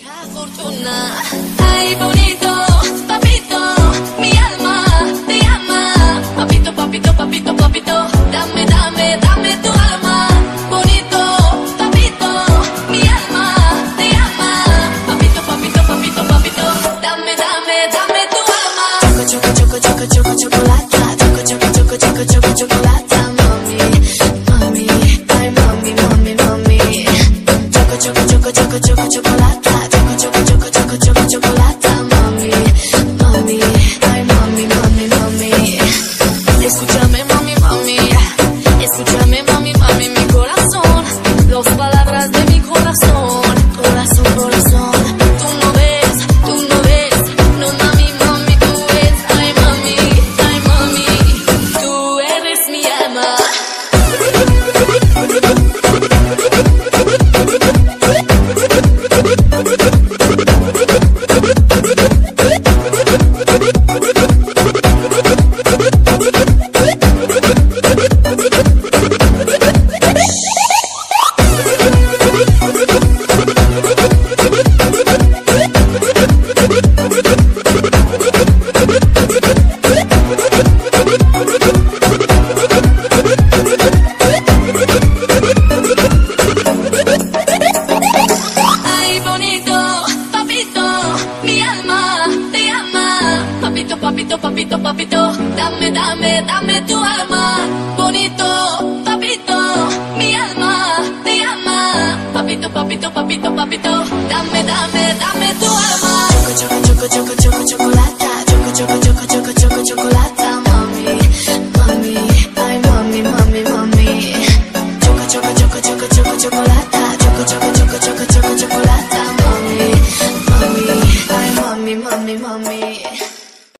Fortuna. Ay, bonito, papito, mi alma te ama. Papito, papito, papito, papito, dame, dame, dame tu alma. Bonito, papito, mi alma te ama. Papito, papito, papito, papito, dame, dame, dame tu alma. Choco, choco, choco, choco, choco, chocolata. Choco, choco, choco, choco, choco, chocolata. Mami, mami, mami, mami, mami. Choco, choco, choco, choco, choco, chocolata. Papito, papito, papito, papito, dame, dame, dame tu alma. Bonito, papito, mi alma te ama. Papito, papito, papito, papito, dame, dame, dame tu alma. Choco, choco, choco, choco, choco, chocolata. Choco, choco, choco, choco, choco, chocolata. Mami, mami, ay, mami, mami, mami. Choco, choco, choco, choco, choco, chocolata. Choco, choco, choco,